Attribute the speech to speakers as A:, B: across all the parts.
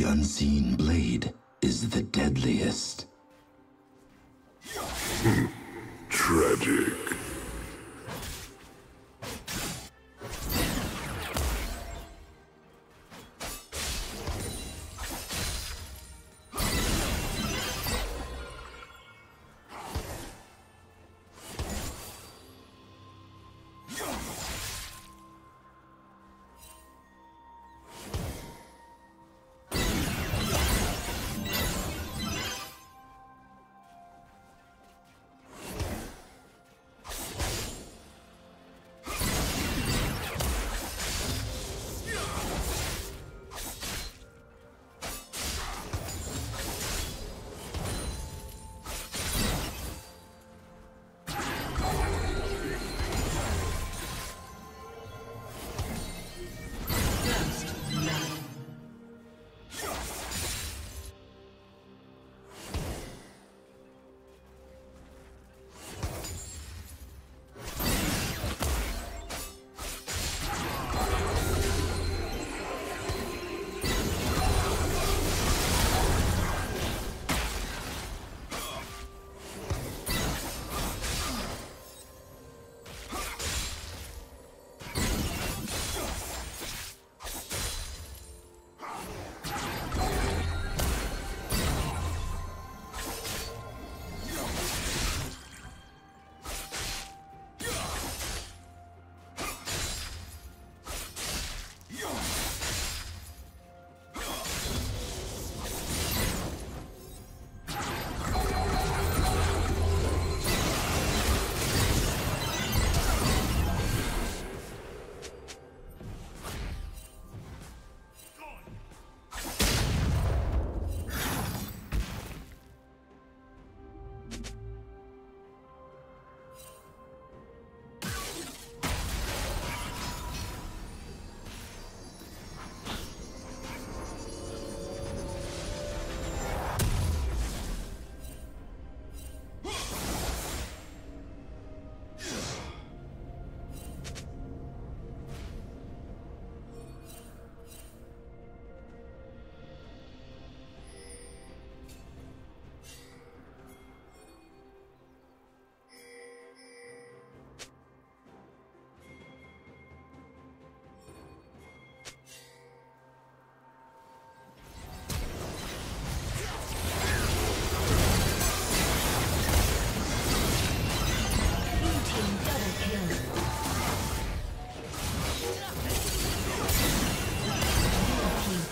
A: The unseen blade is the deadliest. Hmm.
B: Tragic.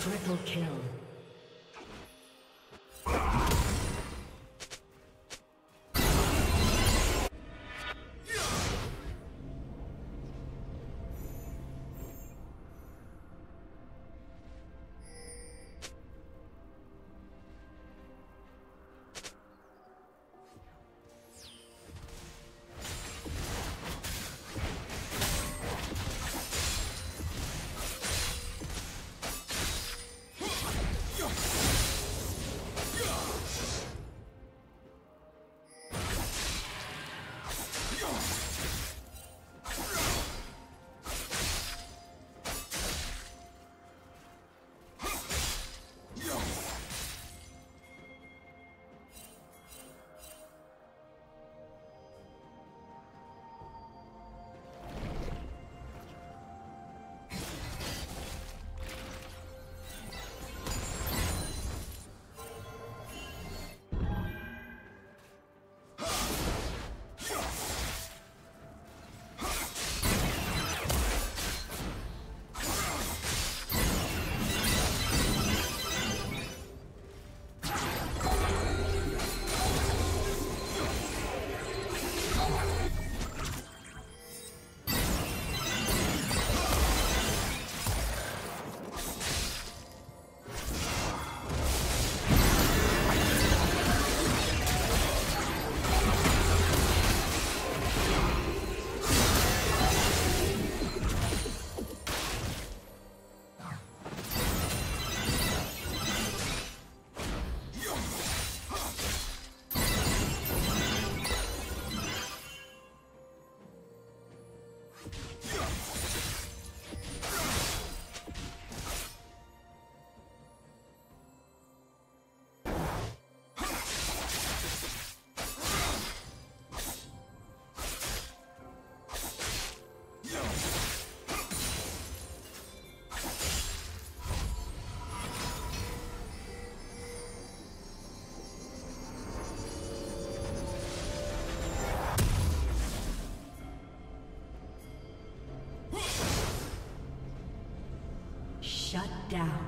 B: Triple kill. Down.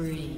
B: Spree.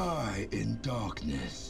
A: Die in darkness.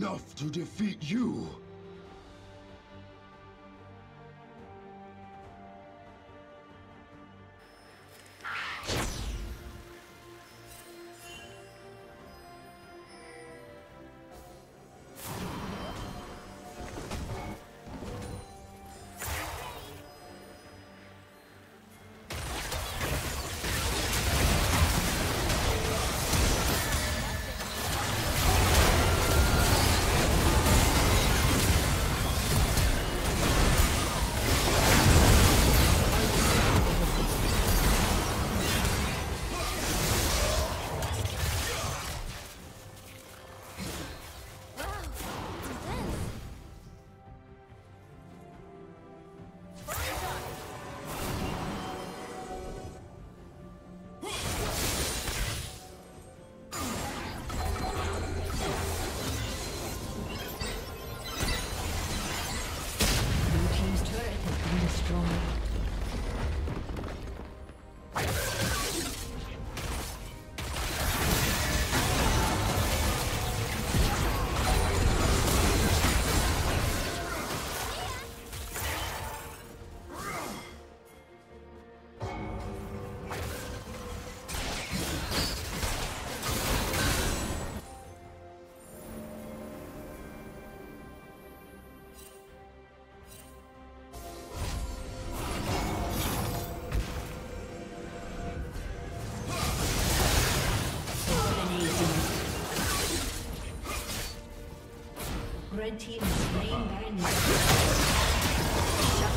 A: Enough to defeat you.
B: Team is slain Baron Shut.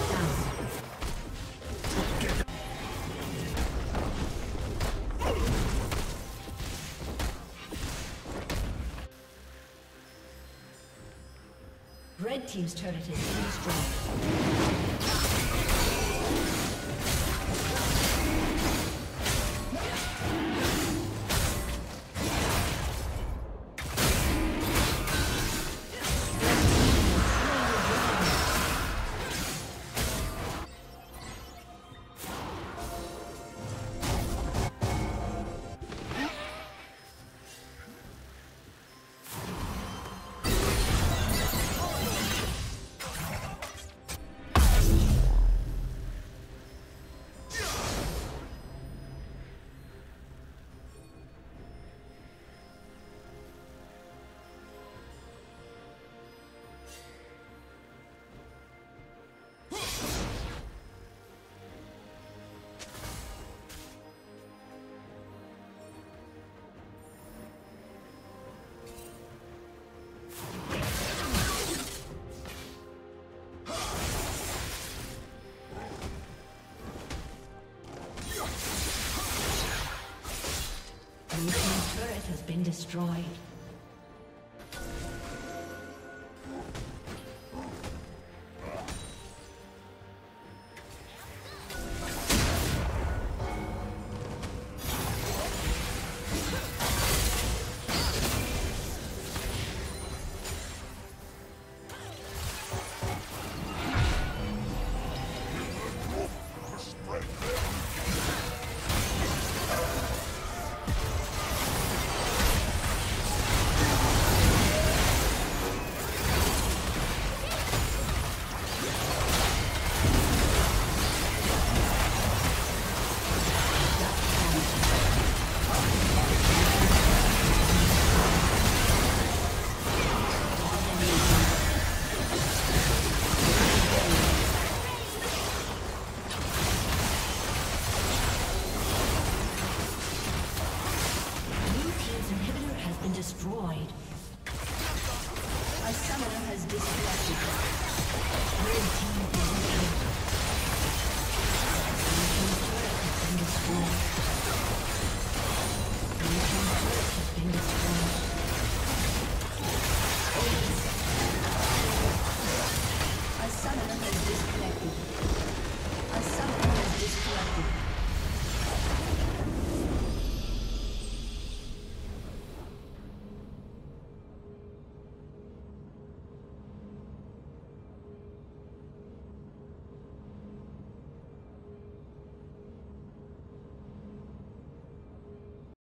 B: Red team's turret has been destroyed. Destroyed. destroyed. A summoner has disconnected. Red team